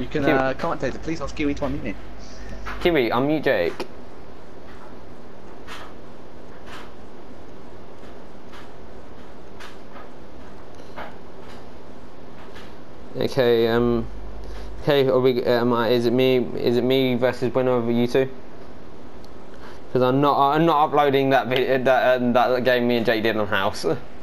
You can Kiwi. uh, commentate it, please ask Kiwi to unmute me. Kiwi, unmute Jake. Okay, um, okay, are we, um, is it me, is it me versus winner over you two? Because I'm not, I'm not uploading that video, that, um, that game me and Jake did on House.